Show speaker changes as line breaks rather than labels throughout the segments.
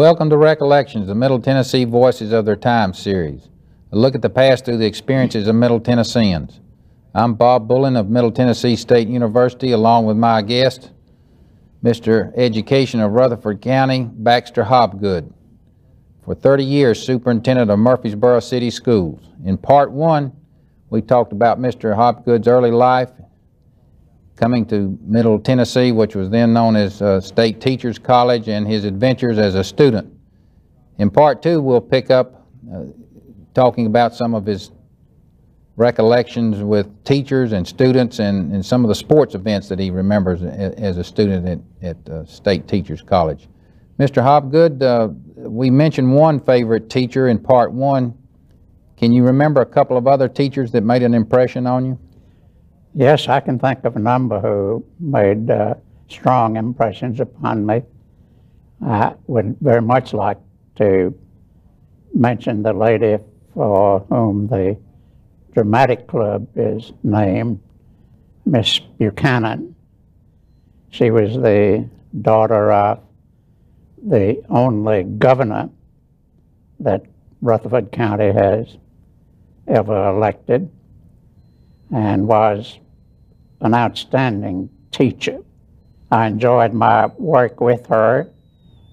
Welcome to Recollections, the Middle Tennessee Voices of Their Time series. A look at the past through the experiences of Middle Tennesseans. I'm Bob Bullen of Middle Tennessee State University, along with my guest, Mr. Education of Rutherford County, Baxter Hobgood. For 30 years, Superintendent of Murfreesboro City Schools. In part one, we talked about Mr. Hobgood's early life, coming to Middle Tennessee, which was then known as uh, State Teachers College, and his adventures as a student. In part two, we'll pick up uh, talking about some of his recollections with teachers and students and, and some of the sports events that he remembers as a student at, at uh, State Teachers College. Mr. Hobgood, uh, we mentioned one favorite teacher in part one. Can you remember a couple of other teachers that made an impression on you?
Yes, I can think of a number who made uh, strong impressions upon me. I would very much like to mention the lady for whom the dramatic club is named, Miss Buchanan. She was the daughter of the only governor that Rutherford County has ever elected and was an outstanding teacher. I enjoyed my work with her.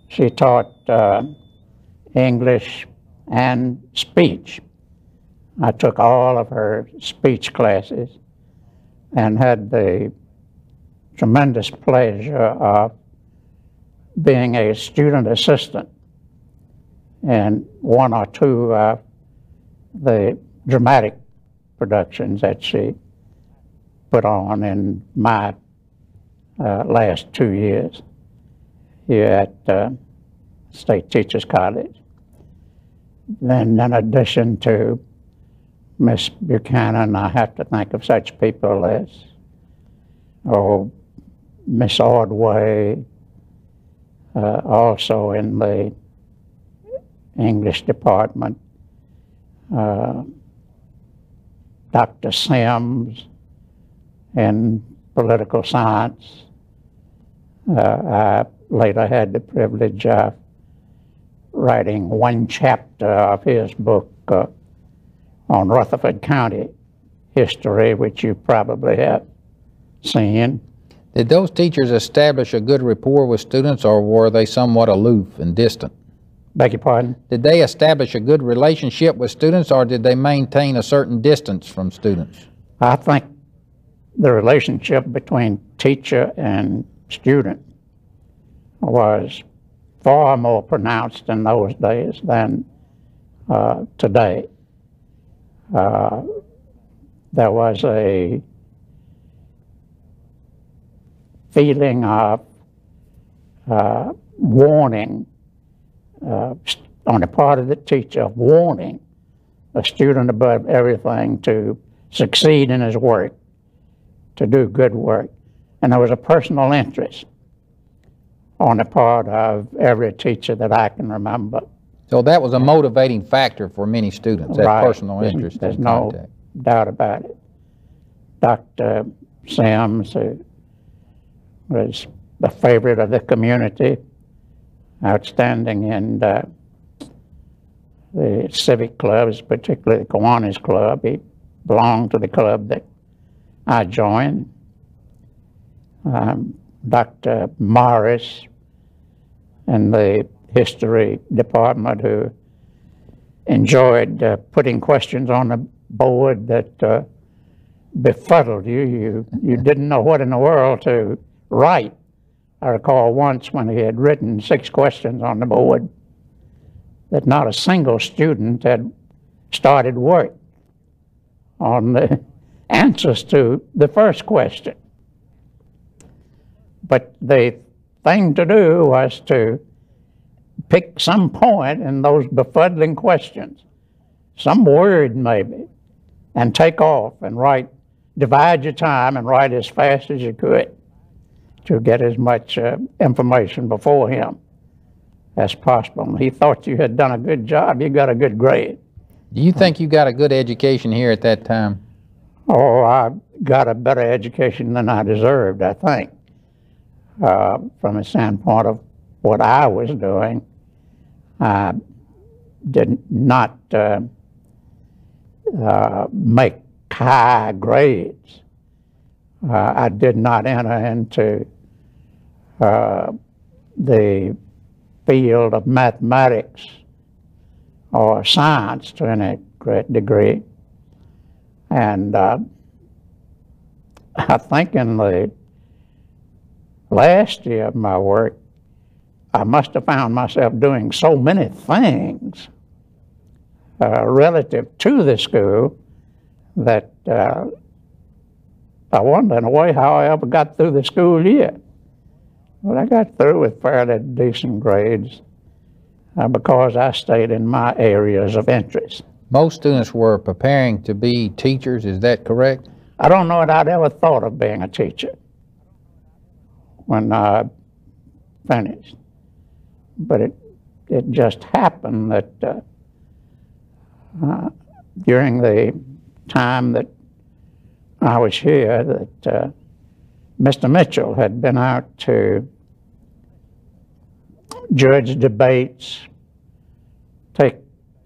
She taught uh, English and speech. I took all of her speech classes and had the tremendous pleasure of being a student assistant in one or two of the dramatic productions that she put on in my uh, last two years here at uh, State Teachers College. Then in addition to Miss Buchanan, I have to think of such people as, oh, Miss Ordway, uh, also in the English department, uh, Dr. Sims in political science. Uh, I later had the privilege of writing one chapter of his book uh, on Rutherford County history, which you probably have seen.
Did those teachers establish a good rapport with students, or were they somewhat aloof and distant?
Beg your pardon?
Did they establish a good relationship with students, or did they maintain a certain distance from students?
I think the relationship between teacher and student was far more pronounced in those days than uh, today. Uh, there was a feeling of uh, warning uh, on the part of the teacher, warning a student above everything to succeed in his work, to do good work. And there was a personal interest on the part of every teacher that I can remember.
So that was a motivating factor for many students, that
Right.
personal interest
There's
in
no
contact.
doubt about it. Dr. Sims, who was a favorite of the community, outstanding in uh, the civic clubs, particularly the Kiwanis Club. He belonged to the club that I joined. Um, Dr. Morris and the history department who enjoyed uh, putting questions on the board that uh, befuddled you. You, you didn't know what in the world to write. I recall once when he had written six questions on the board that not a single student had started work on the answers to the first question. But the thing to do was to pick some point in those befuddling questions, some word maybe, and take off and write, divide your time and write as fast as you could to get as much uh, information before him. as possible. He thought you had done a good job, you got a good grade.
Do you think you got a good education here at that time?
Oh, I got a better education than I deserved, I think, uh, from a standpoint of what I was doing. I did not uh, uh, make high grades. Uh, I did not enter into uh, the field of mathematics or science to any great degree. And uh, I think in the last year of my work, I must have found myself doing so many things uh, relative to the school that uh, I wonder in a way how I ever got through the school year. Well, I got through with fairly decent grades uh, because I stayed in my areas of interest.
Most students were preparing to be teachers, is that correct?
I don't know that I'd ever thought of being a teacher when I finished, but it, it just happened that uh, uh, during the time that I was here, that uh, Mr. Mitchell had been out to judge debates, take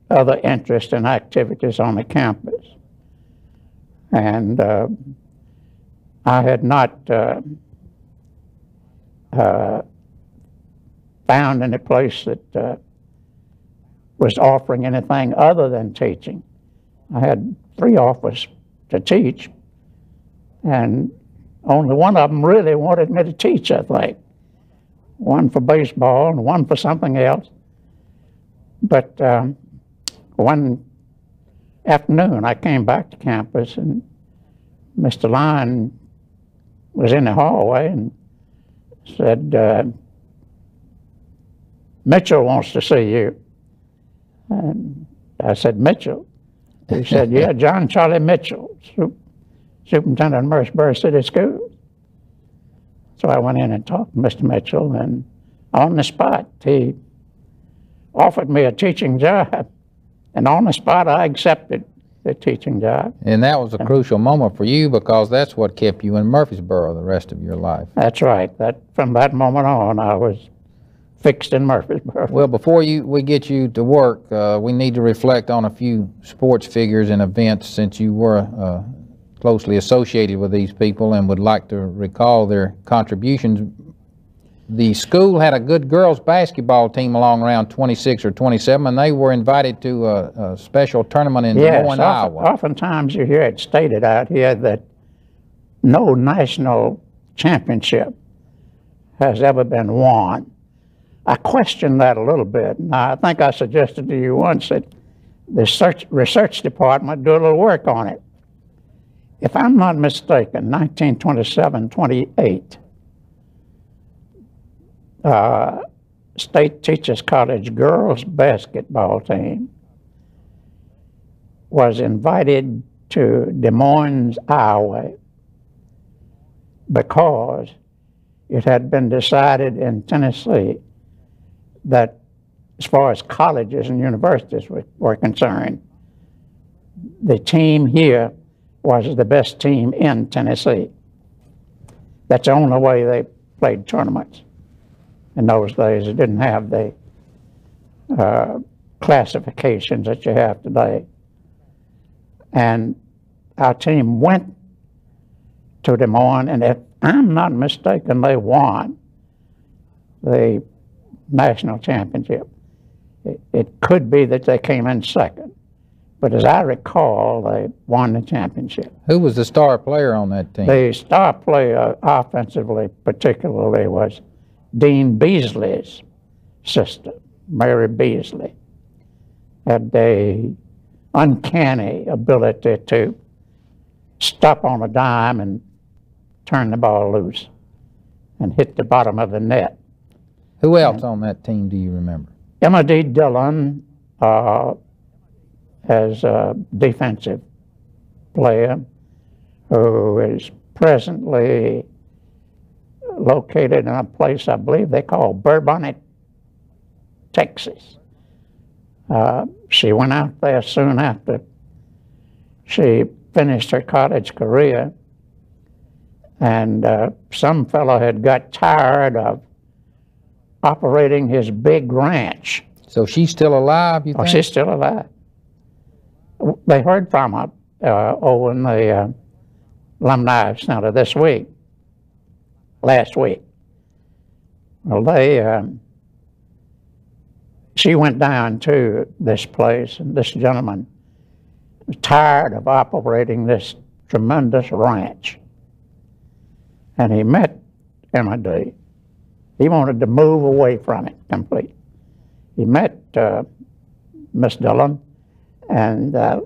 other interest in activities on the campus. And uh, I had not uh, uh, found any place that uh, was offering anything other than teaching. I had three offers to teach, and only one of them really wanted me to teach, I think. One for baseball and one for something else. But um, one afternoon, I came back to campus, and Mr. Lyon was in the hallway and said, uh, Mitchell wants to see you. And I said, Mitchell? He said, yeah, John Charlie Mitchell, superintendent of Murfreesboro City Schools. So I went in and talked to Mr. Mitchell, and on the spot, he offered me a teaching job. And on the spot, I accepted the teaching job.
And that was a crucial moment for you because that's what kept you in Murfreesboro the rest of your life.
That's right. That From that moment on, I was fixed in Murfreesboro.
Well, before you we get you to work, uh, we need to reflect on a few sports figures and events since you were uh, closely associated with these people and would like to recall their contributions. The school had a good girls basketball team along around 26 or 27, and they were invited to a, a special tournament in
yes,
Des Moines,
often,
Iowa.
oftentimes you hear it stated out here that no national championship has ever been won. I question that a little bit. I think I suggested to you once that the search, research department do a little work on it. If I'm not mistaken, 1927, 28, uh, State Teachers College girls basketball team was invited to Des Moines, Iowa, because it had been decided in Tennessee that as far as colleges and universities were, were concerned, the team here was the best team in Tennessee. That's the only way they played tournaments. In those days, it didn't have the uh, classifications that you have today. And our team went to Des Moines, and if I'm not mistaken, they won the national championship. It, it could be that they came in second, but as I recall, they won the championship.
Who was the star player on that team?
The star player offensively, particularly, was Dean Beasley's sister, Mary Beasley. Had a uncanny ability to stop on a dime and turn the ball loose and hit the bottom of the net.
Who else on that team do you remember?
Emma D. Dillon uh, as a defensive player who is presently located in a place I believe they call Bourbonnais, Texas. Uh, she went out there soon after she finished her college career, and uh, some fellow had got tired of operating his big ranch.
So she's still alive, you
Oh, she's still alive. They heard from her uh, over in the uh, Alumni Center this week, last week. Well, they, um, she went down to this place, and this gentleman was tired of operating this tremendous ranch. And he met Emma D. He wanted to move away from it completely. He met uh, Miss Dillon and uh,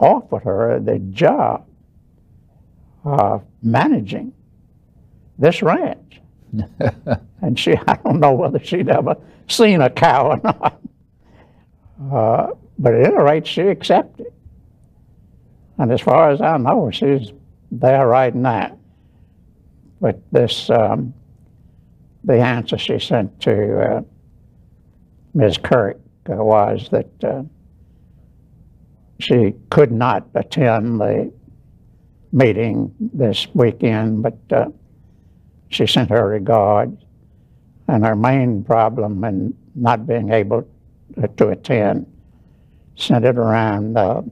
offered her the job of managing this ranch. and she, I don't know whether she'd ever seen a cow or not. Uh, but at any rate, she accepted. And as far as I know, she's there right now. But this, um, the answer she sent to uh, Ms. Kirk was that uh, she could not attend the meeting this weekend, but uh, she sent her regards. And her main problem in not being able to attend centered around the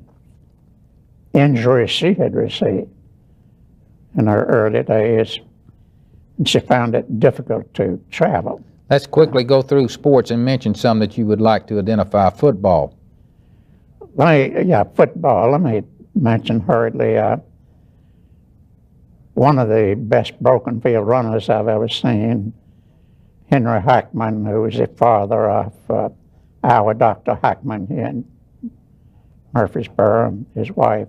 injuries she had received in her early days. And she found it difficult to travel.
Let's quickly go through sports and mention some that you would like to identify. Football.
Let me, yeah, football. Let me mention hurriedly. Uh, one of the best broken field runners I've ever seen, Henry Hackman, who was the father of uh, our Dr. Hackman here in Murfreesboro, his wife,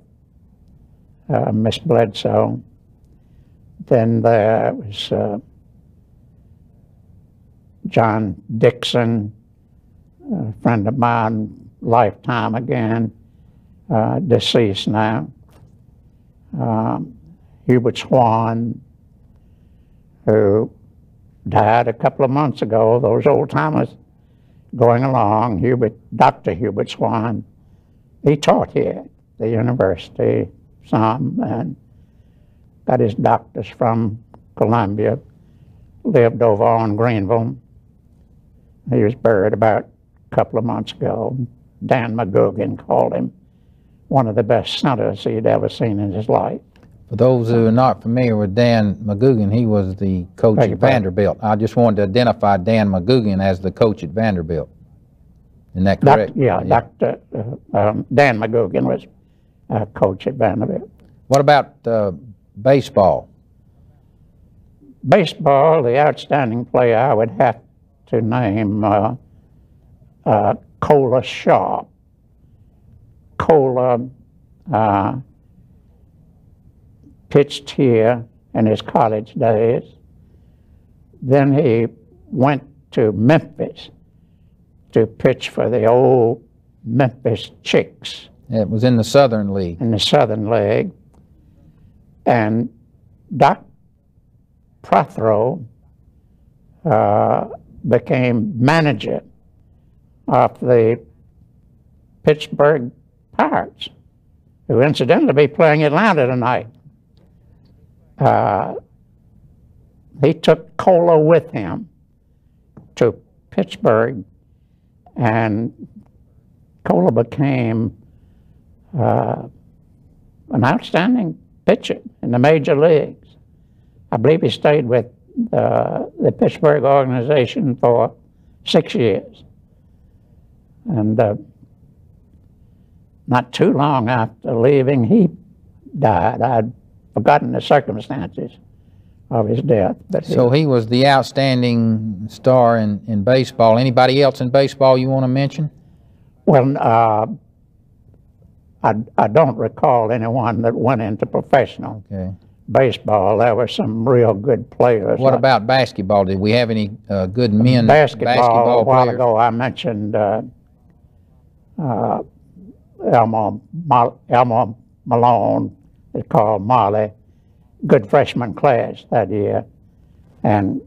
uh, Miss Bledsoe. Then there was uh, John Dixon, a friend of mine, lifetime again, uh, deceased now. Um, Hubert Swan, who died a couple of months ago, those old timers going along, Hubert, Dr. Hubert Swan, he taught here at the university some and got his doctors from Columbia, lived over on Greenville. He was buried about a couple of months ago. Dan McGugin called him one of the best centers he'd ever seen in his life.
For those who are not familiar with Dan McGugin, he was the coach at? Vanderbilt. I just wanted to identify Dan McGugin as the coach at Vanderbilt. Isn't that
Doc-
correct?
Yeah, Dr., uh, um, Dan McGugin was uh, coach at Vanderbilt.
What about uh, baseball?
Baseball, the outstanding player I would have to name uh, uh, Cola Shaw. Cola uh, pitched here in his college days. Then he went to Memphis to pitch for the old Memphis Chicks
It was in the Southern League.
in the Southern League. And Doc Prothro uh, became manager of the Pittsburgh Pirates, who incidentally be playing Atlanta tonight. Uh, he took Cola with him to Pittsburgh, and Cola became uh, an outstanding pitcher in the major leagues. I believe he stayed with uh, the Pittsburgh organization for six years. And uh, not too long after leaving, he died. I'd forgotten the circumstances of his death. But he-
So he was the outstanding star in, in baseball. Anybody else in baseball you want to mention?
Well, uh, I, I don't recall anyone that went into professional
Okay.
baseball. There were some real good players.
What
like
about basketball? Did we have any uh, good men
basketball? a while
players?
ago, I mentioned uh, uh, Elmo, Mal- Elmo Malone, is called Molly, good freshman class that year, and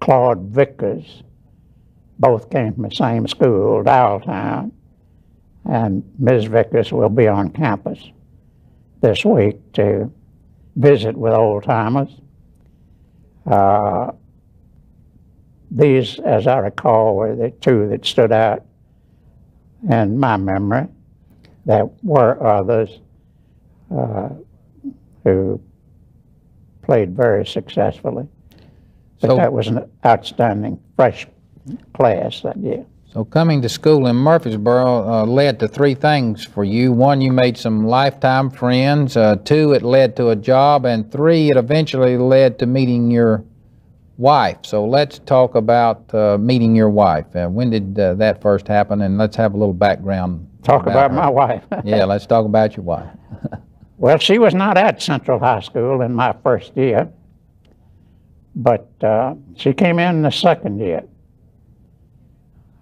Claude Vickers, both came from the same school, Dowelltown. And Ms. Vickers will be on campus this week to visit with old timers. Uh, these, as I recall, were the two that stood out in my memory. There were others uh, who played very successfully. But
So-
that was an outstanding fresh class that year.
So coming to school in Murfreesboro uh, led to three things for you. One, you made some lifetime friends. Uh, two, it led to a job. And three, it eventually led to meeting your wife. So let's talk about uh, meeting your wife. Uh, when did uh, that first happen? And let's have a little background.
Talk about
her.
my wife.
yeah, let's talk about your wife.
Well, she was not at Central High School in my first year, but uh, she came in the second year.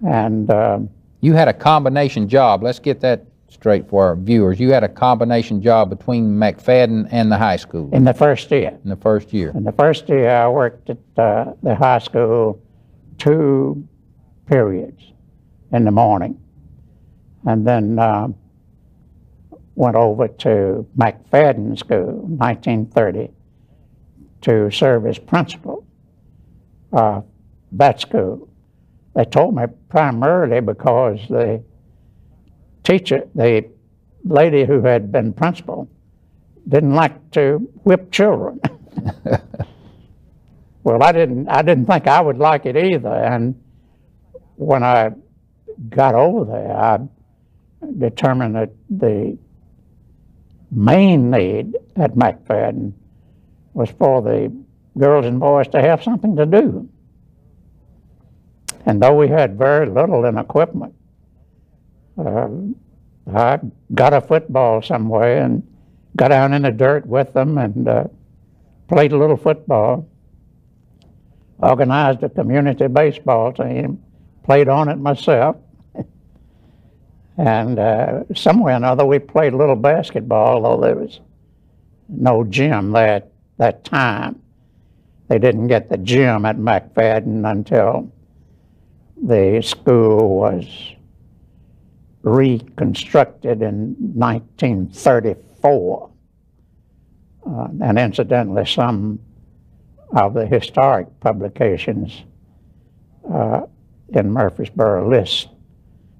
And um,
You had a combination job. Let's get that straight for our viewers. You had a combination job between McFadden and the high school
in the first year,
in the first year.
in the first year, I worked at uh, the high school two periods in the morning, and then um, went over to McFadden School, 1930, to serve as principal of that school. They told me primarily because the teacher, the lady who had been principal, didn't like to whip children. well, I didn't. I didn't think I would like it either. And when I got over there, I determined that the main need at McFadden was for the girls and boys to have something to do. And though we had very little in equipment, uh, I got a football some way and got down in the dirt with them and uh, played a little football. Organized a community baseball team, played on it myself. and uh, somewhere or another, we played a little basketball, although there was no gym there at that time. They didn't get the gym at McFadden until the school was reconstructed in 1934. Uh, and incidentally, some of the historic publications uh, in Murfreesboro list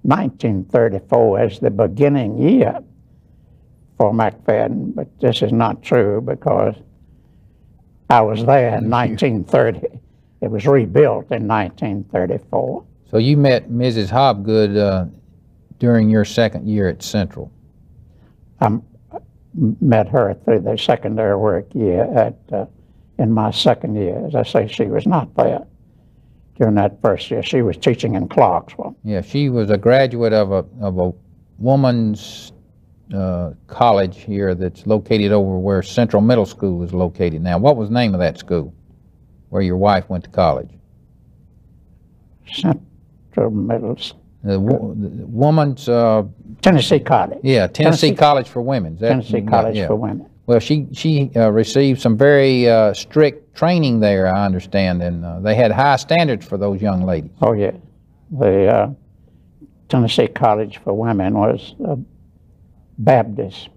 1934 as the beginning year for McFadden, but this is not true because I was there in 1930. It was rebuilt in 1934.
So you met Mrs. Hobgood uh, during your second year at Central.
I met her through the secondary work year at, uh, in my second year. As I say, she was not there during that first year. She was teaching in Clarksville.
Yeah, she was a graduate of a of a woman's uh, college here that's located over where Central Middle School is located now. What was the name of that school where your wife went to college?
Central Middle, S-
The, wo- the woman's uh,
Tennessee College.
yeah Tennessee,
Tennessee-
College for Women. Is that-
Tennessee College
yeah.
for Women.
Well, she she uh, received some very uh, strict training there, I understand, and uh, they had high standards for those young ladies.
Oh, yeah. The uh, Tennessee College for Women was a Baptist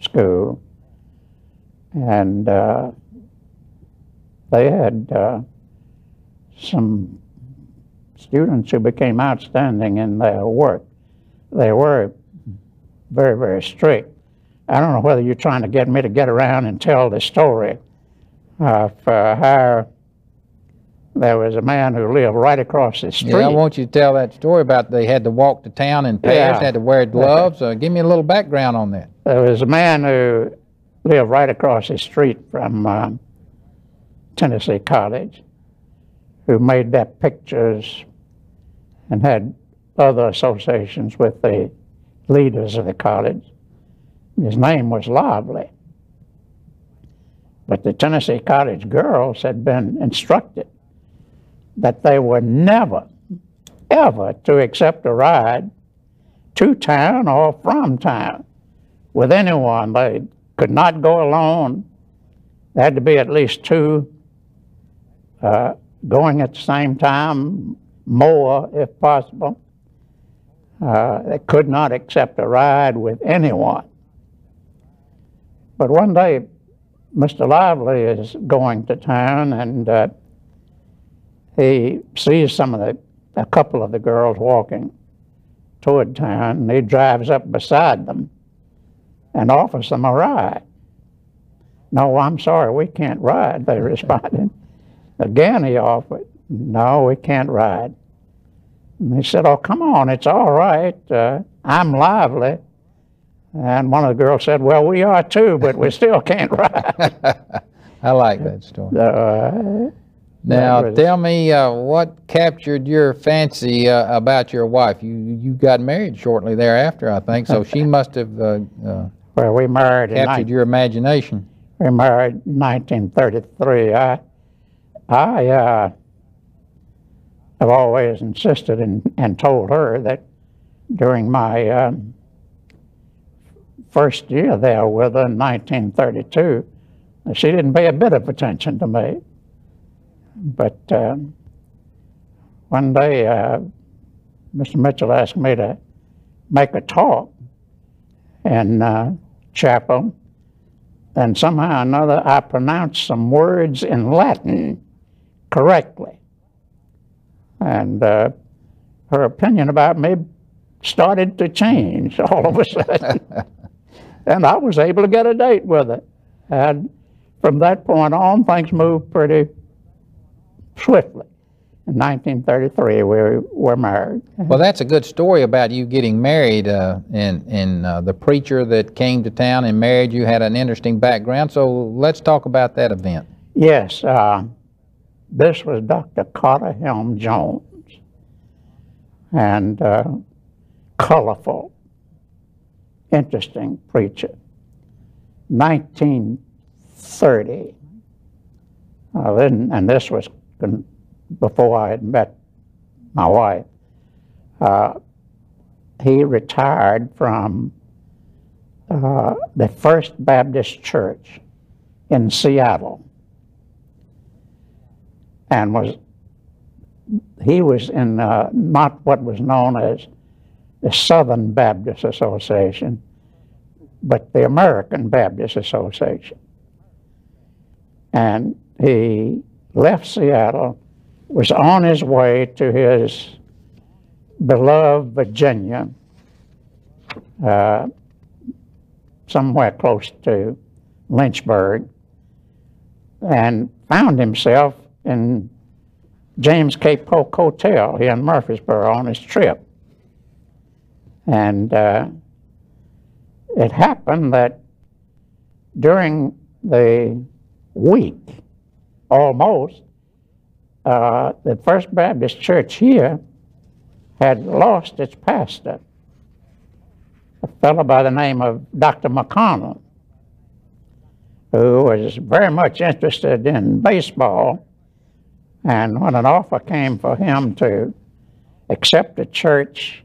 school. And uh, they had uh, some students who became outstanding in their work. They were very, very strict. I don't know whether you're trying to get me to get around and tell the story of uh, how there was a man who lived right across the street.
Yeah, I want you to tell that story about they had to walk to town in pairs,
Yeah.
had to wear gloves. Uh, give me a little background on that.
There was a man who lived right across the street from um, Tennessee College who made their pictures and had other associations with the leaders of the college. His name was Lively. But the Tennessee College girls had been instructed that they were never, ever to accept a ride to town or from town with anyone. They could not go alone. There had to be at least two uh, going at the same time, more if possible. Uh, they could not accept a ride with anyone. But one day, Mr. Lively is going to town and uh, he sees some of the, a couple of the girls walking toward town and he drives up beside them and offers them a ride. No, I'm sorry, we can't ride, they responded. Again, he offered, no, we can't ride. And he said, oh, come on, it's all right. Uh, I'm lively. And one of the girls said, well, we are too, but we still can't ride.
I like that story.
Uh,
Now, tell me uh, what captured your fancy uh, about your wife. You you got married shortly thereafter, I think, so she must have uh, uh,
well, we married
captured your imagination.
We married in 1933. I, I uh, have always insisted and, and told her that during my um, first year there with her in 1932, she didn't pay a bit of attention to me. But um, one day, uh, Mr. Mitchell asked me to make a talk in uh, chapel and somehow or another I pronounced some words in Latin correctly. And uh, her opinion about me started to change all of a sudden. and I was able to get a date with her. And from that point on, things moved pretty swiftly. In 1933, we were married.
Well, that's a good story about you getting married, uh, and and uh, the preacher that came to town and married you had an interesting background. So let's talk about that event.
Yes, uh, this was Dr. Carter Helm Jones, and uh, colorful, interesting preacher. 1930, uh, then, and this was before I had met my wife. Uh, he retired from uh, the First Baptist Church in Seattle and was he was in uh, not what was known as the Southern Baptist Association, but the American Baptist Association. And he left Seattle, was on his way to his beloved Virginia, uh, somewhere close to Lynchburg, and found himself in James K. Polk Hotel here in Murfreesboro on his trip. And uh, it happened that during the week, almost, uh, the First Baptist Church here had lost its pastor, a fellow by the name of Dr. McConnell, who was very much interested in baseball. And when an offer came for him to accept a church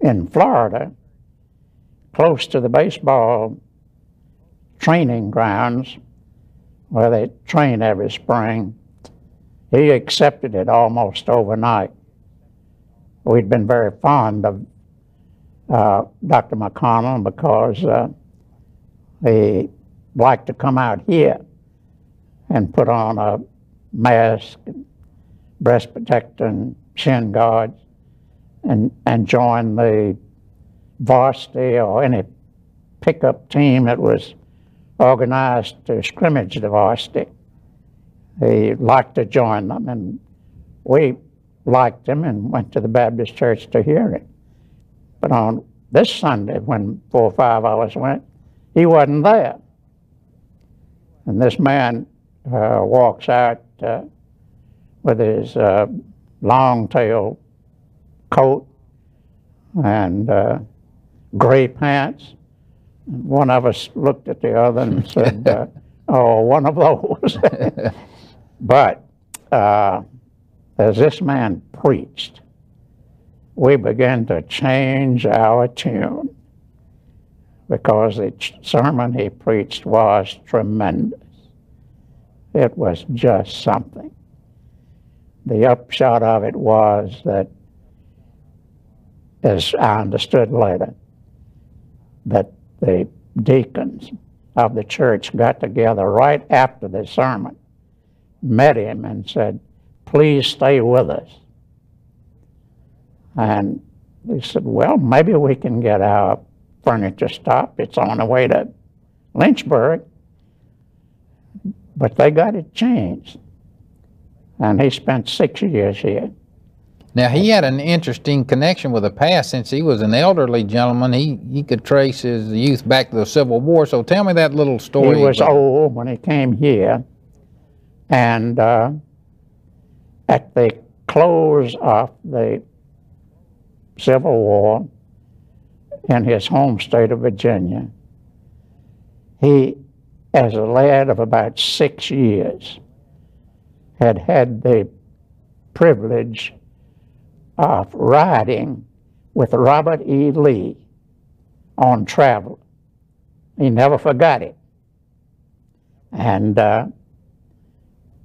in Florida, close to the baseball training grounds where they train every spring, he accepted it almost overnight. We'd been very fond of uh, Dr. McConnell because uh, he liked to come out here and put on a mask, and breast protector, and shin guards, and, and join the varsity or any pickup team that was organized to scrimmage the varsity. He liked to join them, and we liked him and went to the Baptist church to hear him. But on this Sunday, when four or five hours went, he wasn't there. And this man uh, walks out uh, with his uh, long tail coat and uh, gray pants. One of us looked at the other and said, uh, Oh, one of those. but uh, as this man preached, we began to change our tune because the sermon he preached was tremendous. It was just something. The upshot of it was that, as I understood later, that the deacons of the church got together right after the sermon, met him, and said, Please stay with us. And they said, Well, maybe we can get our furniture stop. It's on the way to Lynchburg. But they got it changed. And he spent six years here.
Now, he had an interesting connection with the past since he was an elderly gentleman. He, he could trace his youth back to the Civil War. So tell me that little story.
He was
about-
old when he came here. And uh, at the close of the Civil War in his home state of Virginia, he, as a lad of about six years, had had the privilege of riding with Robert E. Lee on travel. He never forgot it. And uh,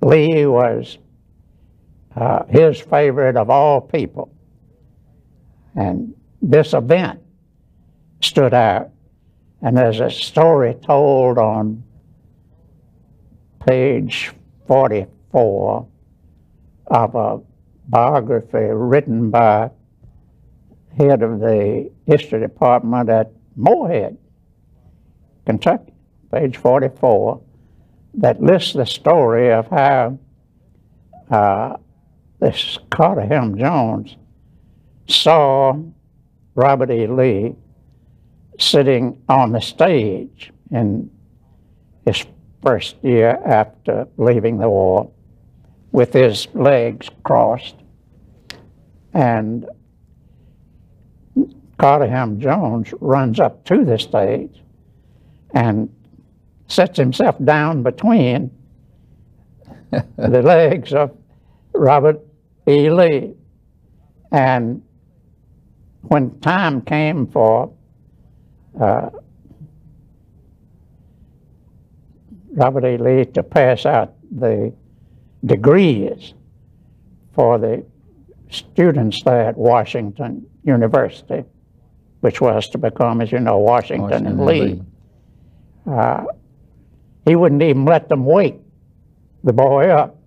Lee was uh, his favorite of all people. And this event stood out. And there's a story told on page 44 of a biography written by head of the history department at Morehead, Kentucky, page 44, that lists the story of how uh, this Carter Helm Jones saw Robert E. Lee sitting on the stage in his first year after leaving the war with his legs crossed. And Helm Jones runs up to the stage and sets himself down between the legs of Robert E. Lee. And when time came for uh, Robert E. Lee to pass out the degrees for the students there at Washington University, which was to become, as you know, Washington,
Washington
and Lee.
Lee.
Uh, he wouldn't even let them wake the boy up.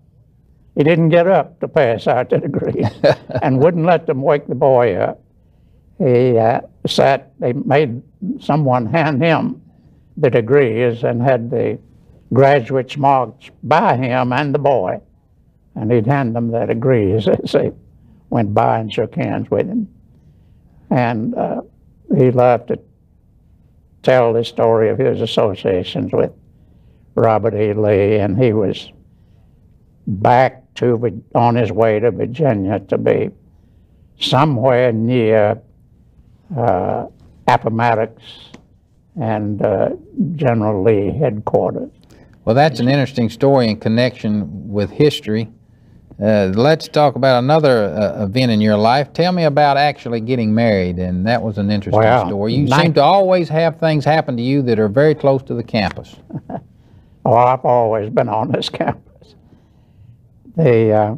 He didn't get up to pass out the degree and wouldn't let them wake the boy up. He uh, sat, they made someone hand him the degrees and had the graduates marched by him and the boy. And he'd hand them their degrees as they went by and shook hands with him. And uh, he loved to tell the story of his associations with Robert E. Lee, and he was back to on his way to Virginia to be somewhere near uh, Appomattox and uh, General Lee headquarters.
Well, that's an interesting story in connection with history. Uh, let's talk about another uh, event in your life. Tell me about actually getting married, and that was an interesting
Well,
story. You
nine-
seem to always have things happen to you that are very close to the campus.
Oh, I've always been on this campus. The, uh,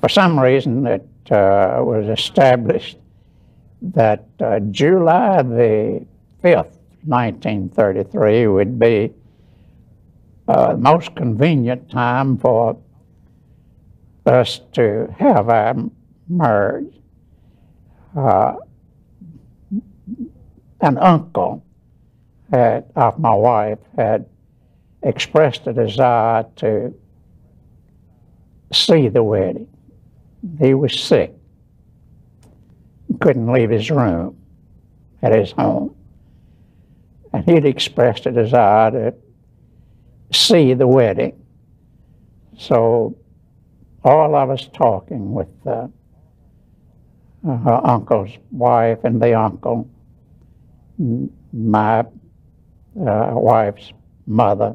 for some reason, it uh, was established that uh, July the 5th, 1933 would be uh, most convenient time for us to have our marriage. Uh, an uncle had, of my wife had expressed a desire to see the wedding. He was sick, couldn't leave his room at his home. And he'd expressed a desire to see the wedding. So all of us talking with uh, her uncle's wife and the uncle, my uh, wife's mother,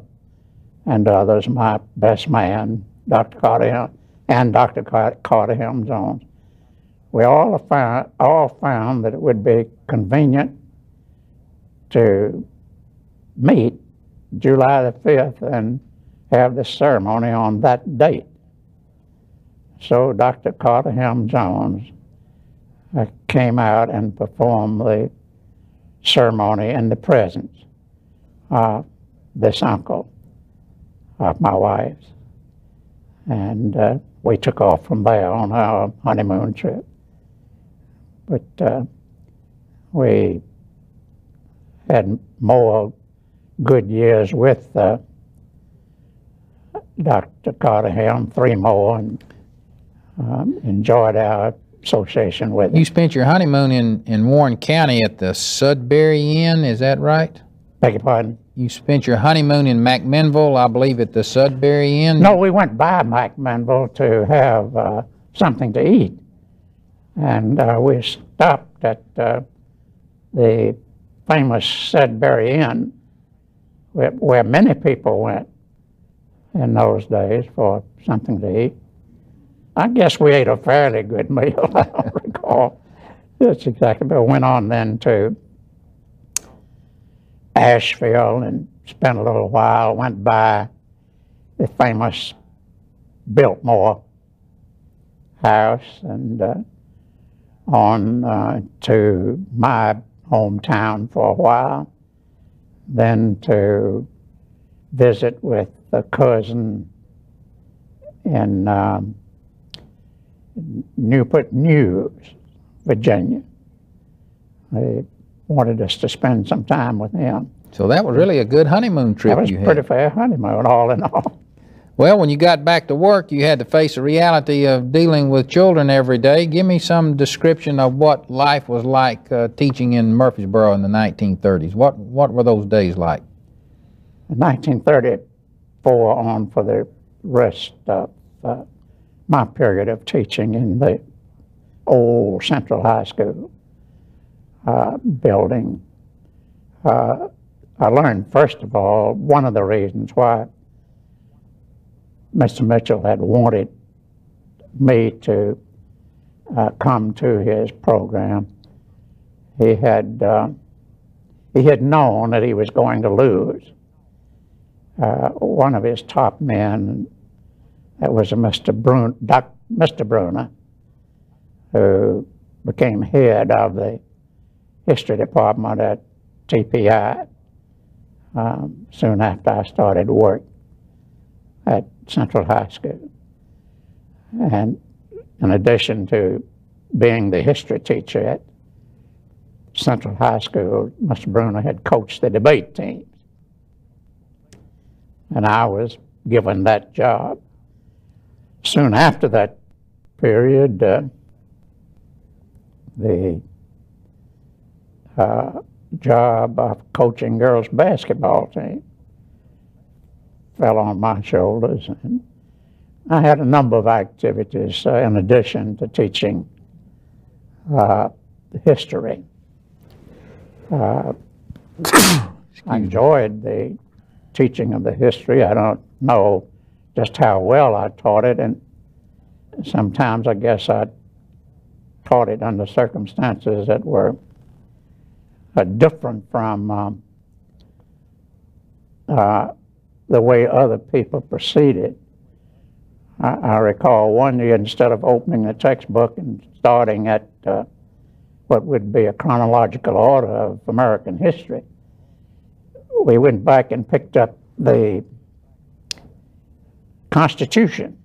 and others, my best man, Dr. Carter, and Dr. Car- Carter Jones. We all found, all found that it would be convenient to meet July the 5th and have the ceremony on that date. So Dr. Carter Helm Jones uh, came out and performed the ceremony in the presence of this uncle of my wife's. And uh, we took off from there on our honeymoon trip. But uh, we had more good years with uh, Dr. Carter three more, and um, enjoyed our association with
You
him.
spent your honeymoon in, in Warren County at the Sudbury Inn, is that right?
Beg your pardon?
You spent your honeymoon in McMinnville, I believe, at the Sudbury Inn?
No, we went by McMinnville to have uh, something to eat. And uh, we stopped at uh, the famous Sudbury Inn, where, many people went in those days for something to eat. I guess we ate a fairly good meal, I don't recall. That's exactly, but went on then to Asheville and spent a little while, went by the famous Biltmore house and uh, on uh, to my hometown for a while, then to visit with a cousin in um, Newport News, Virginia. They wanted us to spend some time with him.
So that was really a good honeymoon trip. That
was pretty fair honeymoon, all in all.
Well, when you got back to work, you had to face the reality of dealing with children every day. Give me some description of what life was like uh, teaching in Murfreesboro in the 1930s. What, what were those days like?
1934 on for the rest of uh, my period of teaching in the old Central High School uh, building. Uh, I learned, first of all, one of the reasons why Mr. Mitchell had wanted me to uh, come to his program. He had uh, he had known that he was going to lose uh, one of his top men. That was a Mr. Brun, Doc, Mr. Bruner, who became head of the history department at TPI um, soon after I started work at Central High School. And in addition to being the history teacher at Central High School, Mr. Bruner had coached the debate teams. And I was given that job. Soon after that period, uh, the uh, job of coaching girls basketball team fell on my shoulders. And I had a number of activities uh, in addition to teaching uh, history. Uh, I enjoyed the teaching of the history. I don't know just how well I taught it, and sometimes I guess I taught it under circumstances that were uh, different from um, uh, the way other people proceeded. I, I recall one year, instead of opening the textbook and starting at uh, what would be a chronological order of American history, we went back and picked up the Constitution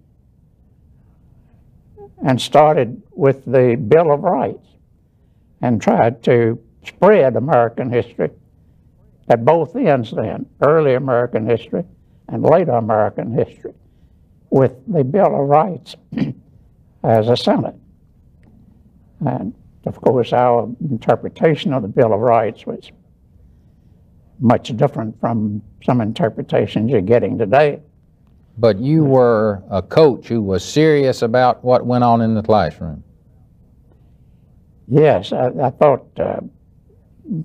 and started with the Bill of Rights and tried to spread American history at both ends then, early American history and later American history, with the Bill of Rights as a Senate. And of course, our interpretation of the Bill of Rights was much different from some interpretations you're getting today.
But you were a coach who was serious about what went on in the classroom.
Yes, I, I thought uh,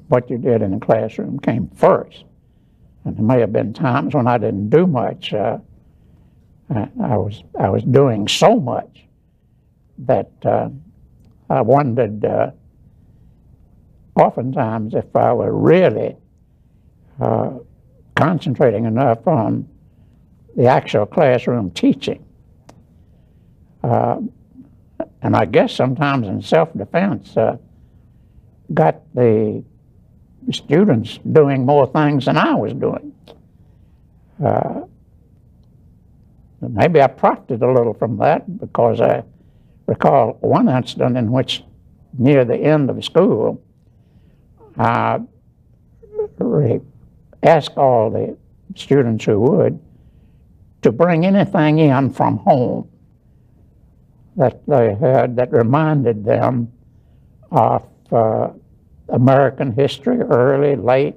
what you did in the classroom came first. And there may have been times when I didn't do much. Uh, I, I was I was doing so much that uh, I wondered uh, oftentimes if I were really uh, concentrating enough on the actual classroom teaching. uh, and I guess sometimes in self-defense, uh, got the students doing more things than I was doing. Uh, maybe I profited a little from that because I recall one incident in which, near the end of school, I asked all the students who would to bring anything in from home that they had that reminded them of uh, American history, early, late,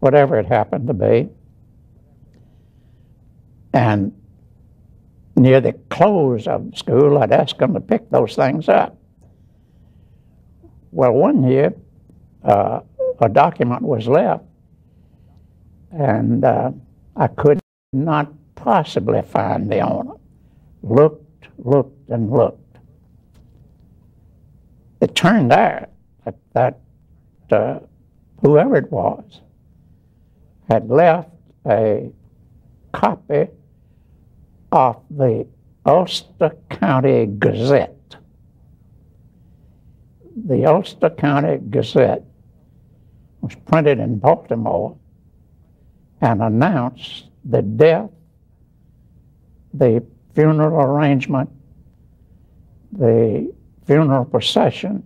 whatever it happened to be. And near the close of school, I'd ask them to pick those things up. Well, one year, uh, a document was left, and uh, I could not possibly find the owner. Looked, looked, and looked. It turned out that, that uh, whoever it was had left a copy of the Ulster County Gazette. The Ulster County Gazette was printed in Baltimore and announced the death, the funeral arrangement, the funeral procession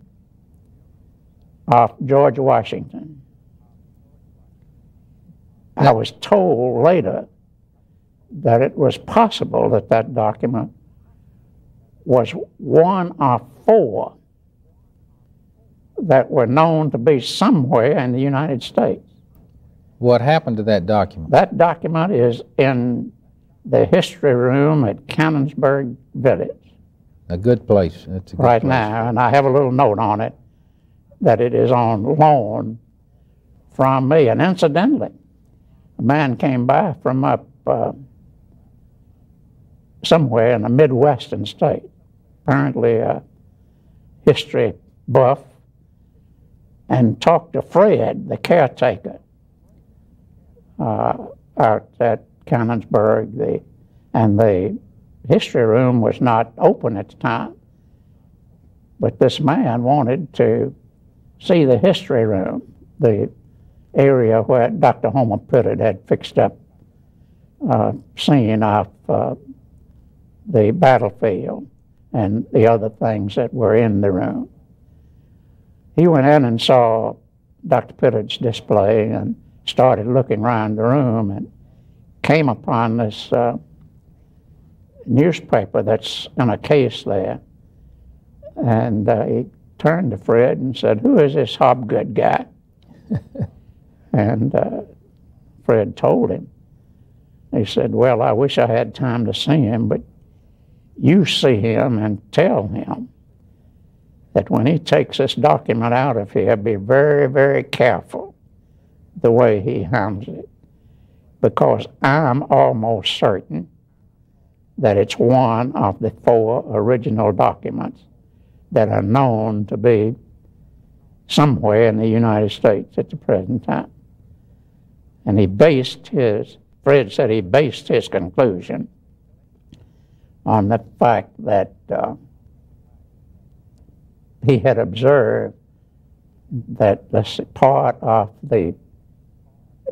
of George Washington. I was told later that it was possible that that document was one of four that were known to be somewhere in the United States.
What happened to that document?
That document is in the history room at Cannonsburgh Village.
A good place. That's a good
right
place.
now, and I have a little note on it that it is on loan from me. And incidentally, a man came by from up uh, somewhere in a Midwestern state, apparently a history buff, and talked to Fred, the caretaker, uh, out at Cannonsburgh. The, and the history room was not open at the time. But this man wanted to see the history room, the area where Dr. Homer Pittard had fixed up uh, scene of uh, the battlefield and the other things that were in the room. He went in and saw Dr. Pittard's display and started looking around the room and came upon this uh, newspaper that's in a case there. And uh, he turned to Fred and said, Who is this Hobgood guy? and uh, Fred told him. He said, Well, I wish I had time to see him, but you see him and tell him that when he takes this document out of here, be very, very careful the way he handles it. Because I'm almost certain that it's one of the four original documents that are known to be somewhere in the United States at the present time. And he based his, Fred said he based his conclusion on the fact that uh, he had observed that the part of the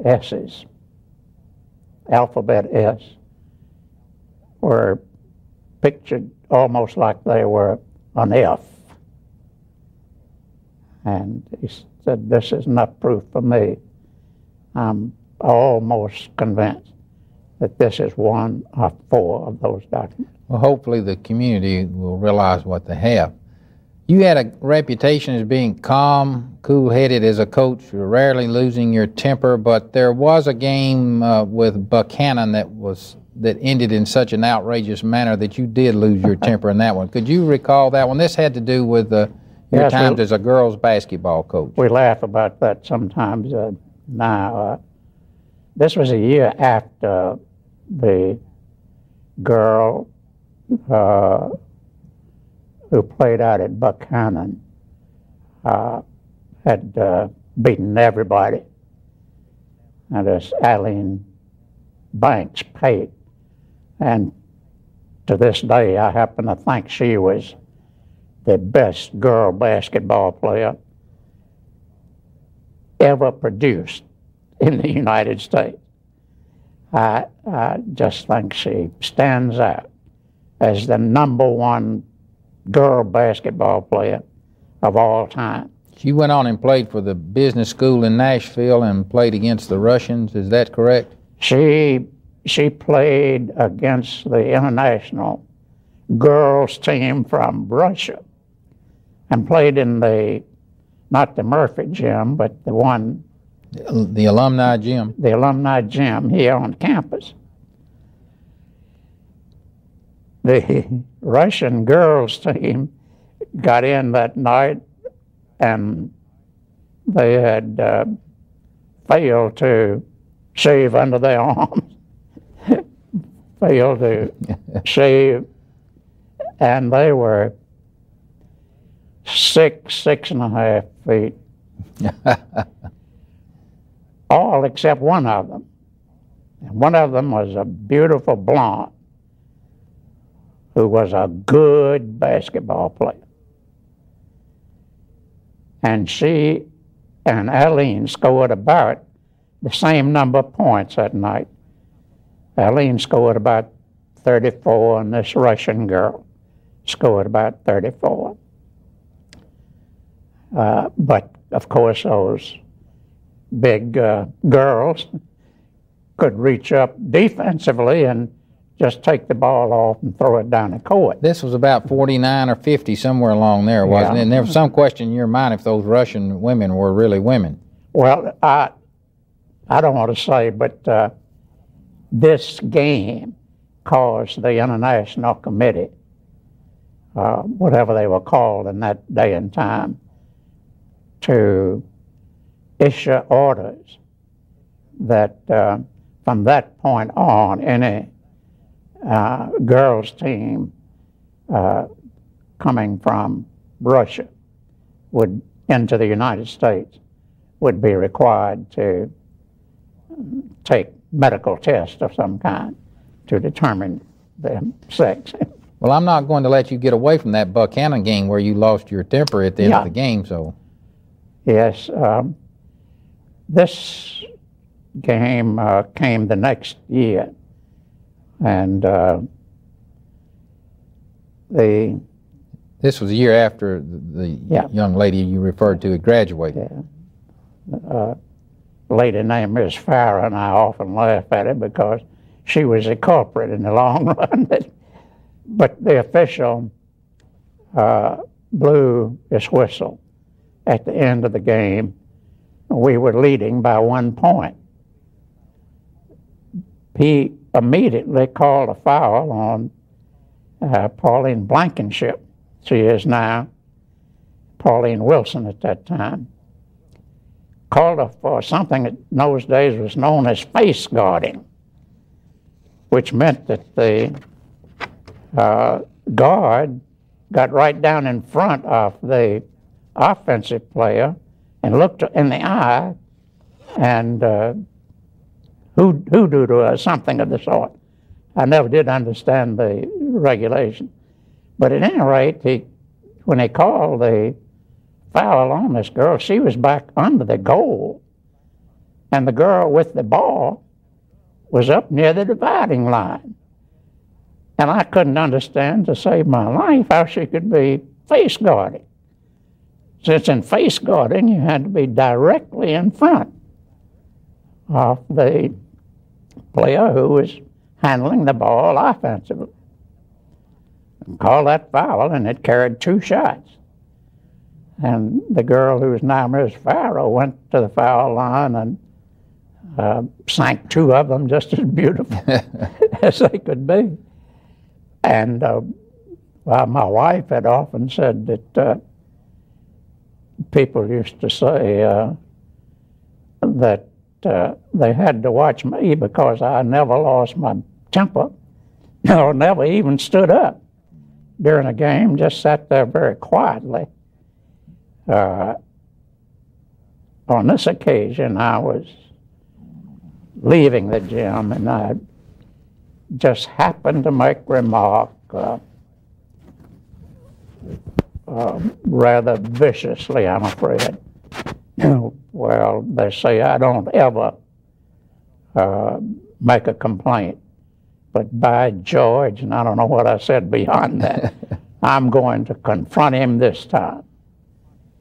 S's, alphabet S, were pictured almost like they were an F. And he said, This is not proof for me. I'm almost convinced that this is one of four of those documents.
Well, hopefully the community will realize what they have. You had a reputation as being calm, cool-headed as a coach, rarely losing your temper, but there was a game uh, with Buchanan that was that ended in such an outrageous manner that you did lose your temper in that one. Could you recall that one? This had to do with uh, your
Yes,
times
we-
as a girls basketball coach.
We laugh about that sometimes uh, now. Uh, this was a year after the girl uh, who played out at Buchanan uh, had uh, beaten everybody. And this Eileen Banks Pate. And to this day, I happen to think she was the best girl basketball player ever produced in the United States. I, I just think she stands out as the number one girl basketball player of all time.
She went on and played for the business school in Nashville and played against the Russians. Is that correct?
She she played against the international girls team from Russia and played in the not the Murphy gym, but the one
The alumni gym.
the alumni gym here on campus. The Russian girls team got in that night and they had uh, failed to shave under their arms, failed to shave, and they were six, six and a half feet all except one of them. And one of them was a beautiful blonde who was a good basketball player. And she and Alline scored about the same number of points that night. Alline scored about 34, and this Russian girl scored about 34. Uh, but of course, those big uh, girls could reach up defensively and just take the ball off and throw it down the court.
This was about 49 or 50, somewhere along there, wasn't
Yeah.
it? And there was some question in your mind if those Russian women were really women.
Well, I, I don't want to say, but uh, this game caused the International Committee, uh, whatever they were called in that day and time, to issue orders that uh, from that point on, any uh, girls' team uh, coming from Russia would into the United States would be required to take medical test of some kind to determine their sex.
Well, I'm not going to let you get away from that Buchanan game where you lost your temper at the end
Yeah.
of the game, so.
yes, um, this game uh, came the next year, and uh, the
This was a year after the, the
Yeah.
young lady you referred to had graduated.
uh, lady named Miss Farrer, and I often laugh at it because she was a culprit in the long run. but the official uh, blew his whistle at the end of the game. We were leading by one point. He immediately called a foul on uh, Pauline Blankenship. She is now Pauline Wilson at that time called for something that in those days was known as face guarding, which meant that the uh, guard got right down in front of the offensive player and looked in the eye and uh, who hoodooed or something of the sort. I never did understand the regulation. But at any rate, he, when they called the foul on this girl, she was back under the goal. And the girl with the ball was up near the dividing line. And I couldn't understand, to save my life, how she could be face guarding. Since in face guarding, you had to be directly in front of the player who was handling the ball offensively. Called that foul, and it carried two shots. And the girl who was now Miss Farrow went to the foul line and uh, sank two of them just as beautiful as they could be. And uh, well, my wife had often said that uh, people used to say uh, that uh, they had to watch me because I never lost my temper or never even stood up during a game, just sat there very quietly. Uh, on this occasion, I was leaving the gym and I just happened to make remark uh, uh, rather viciously, I'm afraid. well, they say I don't ever uh, make a complaint, but by George, and I don't know what I said beyond that, I'm going to confront him this time.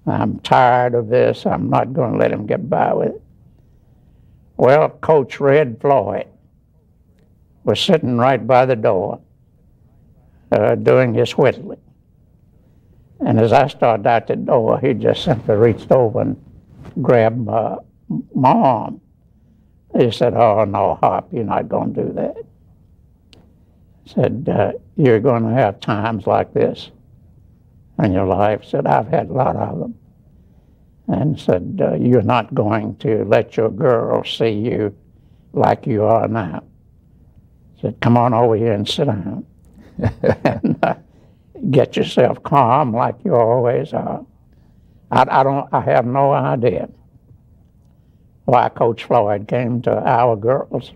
I'm tired of this. I'm not going to let him get by with it. Well, Coach Red Floyd was sitting right by the door uh, doing his whittling. And as I started out the door, he just simply reached over and grabbed my, my arm. He said, Oh, no, Hop, you're not going to do that. He said, uh, You're going to have times like this in your life. Said, I've had a lot of them. And said, uh, You're not going to let your girl see you like you are now. Said, Come on over here and sit down. and, uh, get yourself calm like you always are. I, I don't. I have no idea why Coach Floyd came to our girls'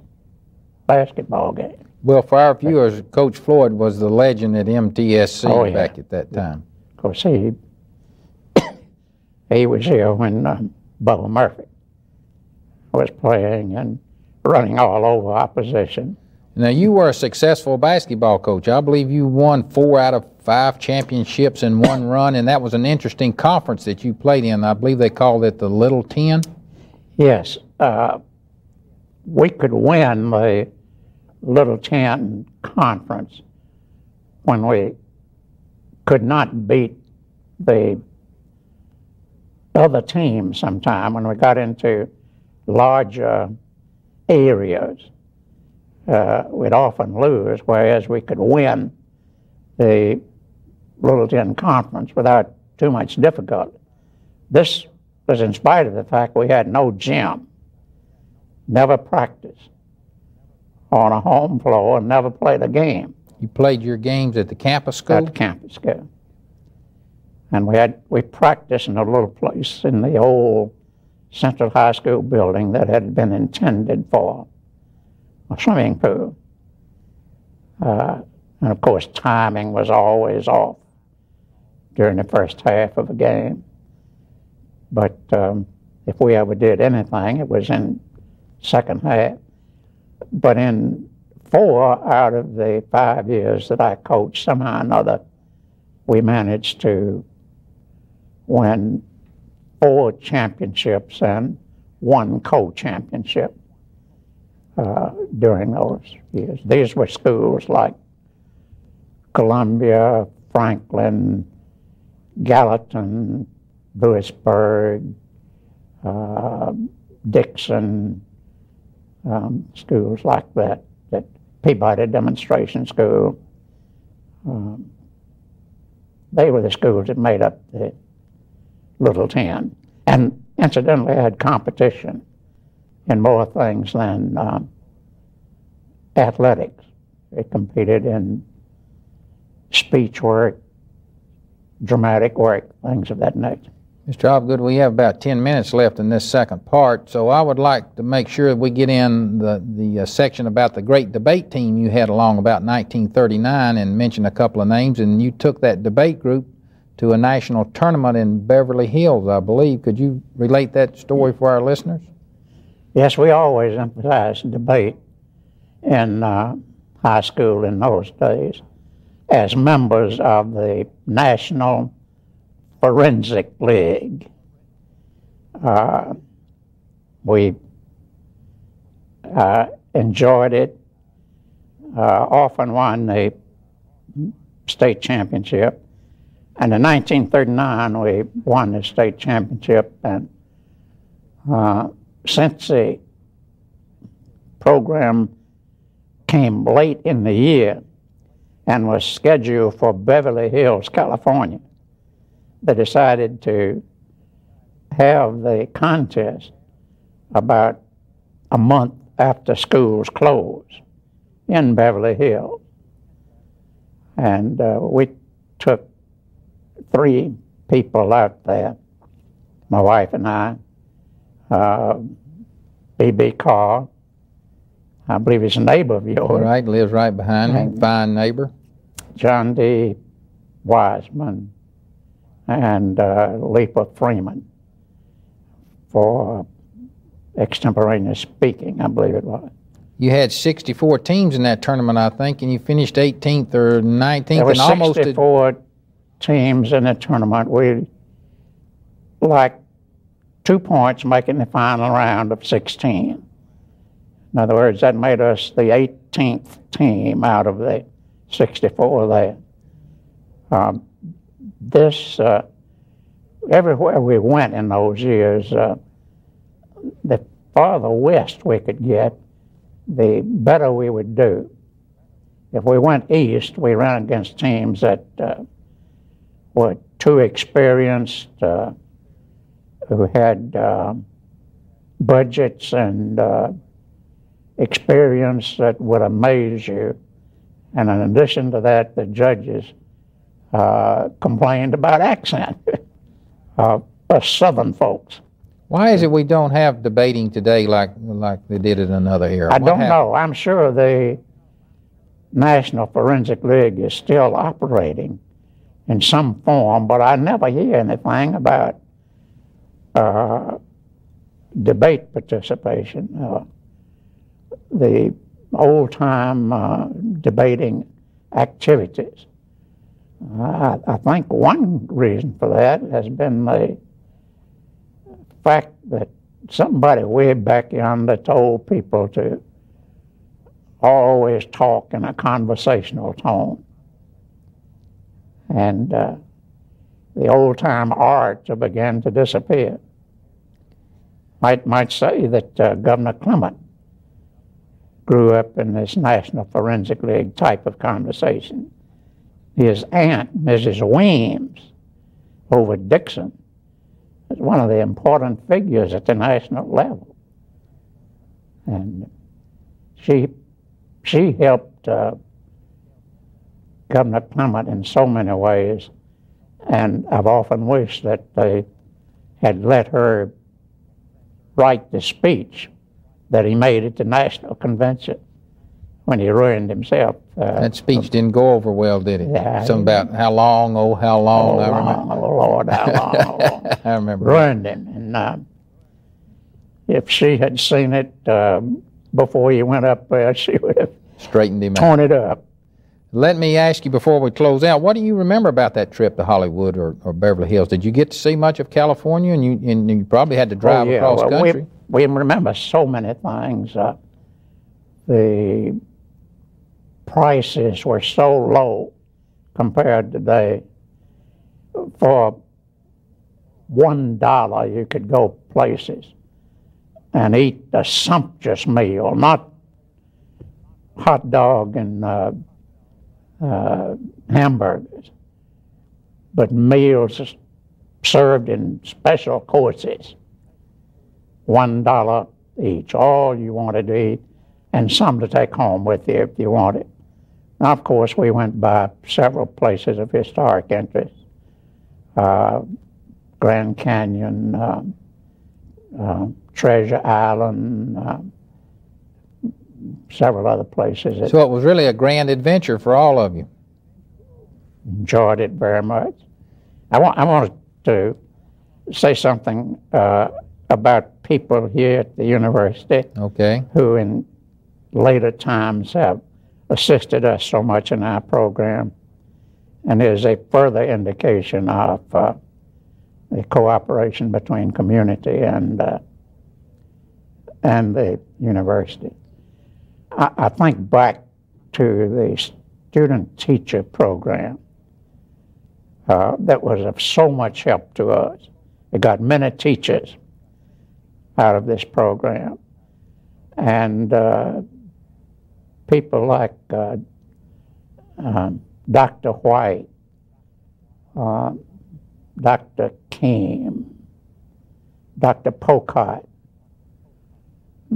basketball game.
Well, for our viewers, Coach Floyd was the legend at MTSC
Oh, yeah.
back at that time.
Of course, he he was here when um, Bubber Murphy was playing and running all over opposition.
Now, you were a successful basketball coach. I believe you won four out of five championships in one run, and that was an interesting conference that you played in. I believe they called it the Little Ten.
Yes, uh, we could win the Little Ten conference when we could not beat the other team sometime when we got into larger areas. Uh, we'd often lose, whereas we could win the Little Ten Conference without too much difficulty. This was in spite of the fact we had no gym, never practiced on a home floor, and never played a game
You played your games at the campus school?
at the campus school. And we had we practiced in a little place in the old Central High School building that had been intended for a swimming pool. Uh, and of course, timing was always off during the first half of a game. But um, if we ever did anything, it was in second half. But in four out of the five years that I coached, somehow or another, we managed to win four championships and one co-championship uh, during those years. These were schools like Columbia, Franklin, Gallatin, Lewisburg, uh, Dickson, um, schools like that, that Peabody Demonstration School. Um, they were the schools that made up the Little Ten. And incidentally, I had competition in more things than um, athletics. They competed in speech work, dramatic work, things of that nature.
Mr. Hobgood, we have about 10 minutes left in this second part, so I would like to make sure that we get in the, the uh, section about the great debate team you had along about 1939 and mention a couple of names, and you took that debate group to a national tournament in Beverly Hills, I believe. Could you relate that story for our listeners?
Yes, we always emphasized debate in uh, high school in those days as members of the National Forensic League. Uh, we uh, enjoyed it, uh, often won the state championship. And in 1939, we won the state championship, and uh, since the program came late in the year and was scheduled for Beverly Hills, California, they decided to have the contest about a month after schools closed in Beverly Hills. And uh, we took three people out there, my wife and I, uh, B.B. Carr, I believe he's a neighbor of yours.
All right, lives right behind me, fine neighbor.
John D. Wiseman and uh, Freeman for extemporaneous speaking, I believe it was.
You had 64 teams in that tournament, I think, and you finished 18th or 19th,
There were
and almost.
64 teams in the tournament. We like two points making the final round of 16. In other words, that made us the 18th team out of the 64 there. Um, this, uh, everywhere we went in those years, uh, the farther west we could get, the better we would do. If we went east, we ran against teams that uh, were too experienced, uh, who had uh, budgets and uh, experience that would amaze you. And in addition to that, the judges uh, complained about accent. uh, us Southern folks.
Why is it we don't have debating today like like they did in another era?
I
What
don't
happened?
know. I'm sure the National Forensic League is still operating in some form, but I never hear anything about uh, debate participation. Uh, the old time uh, debating activities. I, I think one reason for that has been the fact that somebody way back yonder told people to always talk in a conversational tone. And uh, the old time arts began to disappear. Might, might say that uh, Governor Clement grew up in this National Forensic League type of conversation. His aunt, Mrs. Weems, over Dickson, is one of the important figures at the national level. And she, she helped uh, Governor Clement in so many ways, and I've often wished that they had let her write the speech that he made at the national convention when he ruined himself. Uh,
That speech didn't go over well, did it?
Yeah.
Something about how long, oh, how long.
oh,
I remember.
long, oh Lord, how long, how long.
I remember.
ruined him. And uh, if she had seen it um, before he went up there, she would have
Straightened him out.
torn it up.
Let me ask you before we close out, what do you remember about that trip to Hollywood or, or Beverly Hills? Did you get to see much of California? And you, and you probably had to drive
Oh, yeah,
across
well,
country.
We, we remember so many things. Uh, the prices were so low compared to today. For one dollar, you could go places and eat a sumptuous meal, not hot dog and uh, uh, hamburgers, but meals served in special courses one dollar each, all you wanted to eat, and some to take home with you if you wanted. Now, of course, we went by several places of historic interest uh, Grand Canyon, uh, uh, Treasure Island, uh, several other places.
So it was really a grand adventure for all of you.
enjoyed it very much. I want I wanted to say something uh, about people here at the university
Okay.
who, in later times, have assisted us so much in our program, and is a further indication of uh, the cooperation between community and uh, and the university. I, I think back to the student-teacher program uh, that was of so much help to us. It got many teachers out of this program. And uh, people like uh, um, Dr. White, uh, Dr. Kim, Dr. Pocott,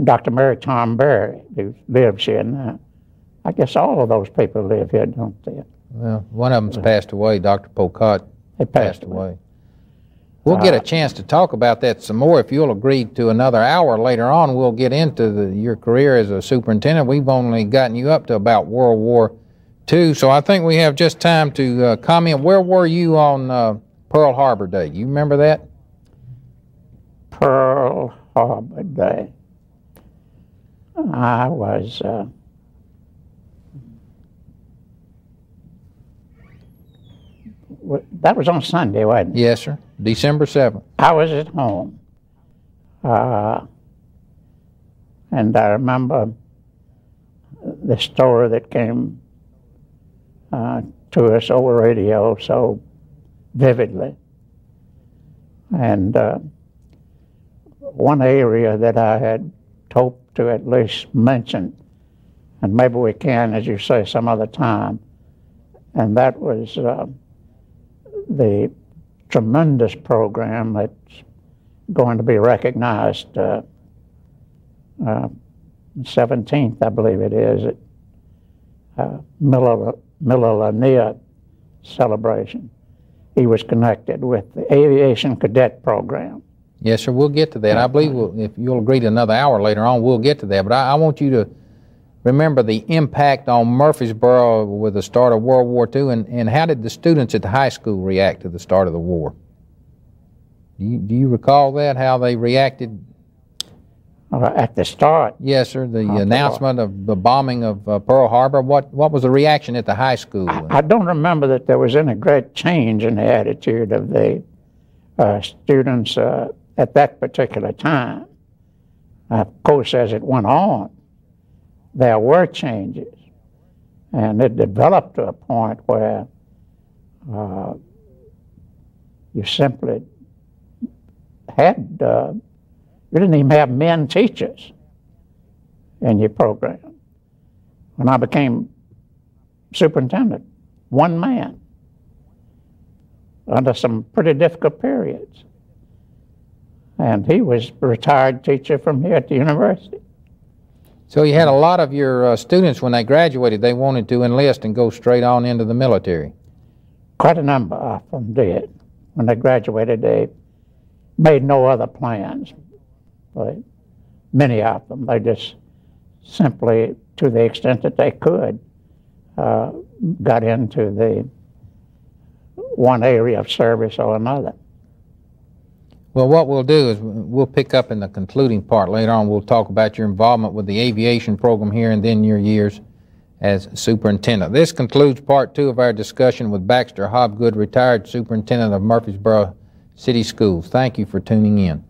Dr. Mary Tom Berry, who lives here now. I guess all of those people live here, don't they?
Well, one of them's passed away. Dr. Pocott
They
passed away. We'll get a chance to talk about that some more if you'll agree to another hour later on. We'll get into the, your career as a superintendent. We've only gotten you up to about World War Two, so I think we have just time to uh, comment. Where were you on uh, Pearl Harbor Day? You remember that?
Pearl Harbor Day. I was uh, that was on Sunday, wasn't it?
Yes, sir. December 7th.
I was at home. Uh, and I remember the story that came uh, to us over radio so vividly. And uh, one area that I had hoped to at least mention, and maybe we can, as you say, some other time, and that was uh, the tremendous program that's going to be recognized uh, uh, 17th, I believe it is, at uh, Miller celebration. He was connected with the Aviation Cadet Program.
Yes, sir. We'll get to that. I believe we'll, if you'll agree to another hour later on, we'll get to that. But I, I want you to remember the impact on Murfreesboro with the start of World War II, and, and how did the students at the high school react to the start of the war? Do you, do you recall that, how they reacted?
Uh, at the start,
Yes, sir. The announcement of the bombing of uh, Pearl Harbor. What, what was the reaction at the high school?
I don't remember that there was any great change in the attitude of the uh, students uh, at that particular time. Of course, as it went on, there were changes, and it developed to a point where uh, you simply had uh, you didn't even have men teachers in your program. When I became superintendent, one man under some pretty difficult periods. And he was a retired teacher from here at the university.
So you had a lot of your uh, students when they graduated, they wanted to enlist and go straight on into the military.
Quite a number of them did. When they graduated, they made no other plans. But many of them, they just simply, to the extent that they could, uh, got into the one area of service or another.
Well, what we'll do is we'll pick up in the concluding part later on. We'll talk about your involvement with the aviation program here and then your years as superintendent. This concludes part two of our discussion with Baxter Hobgood, retired superintendent of Murfreesboro City Schools. Thank you for tuning in.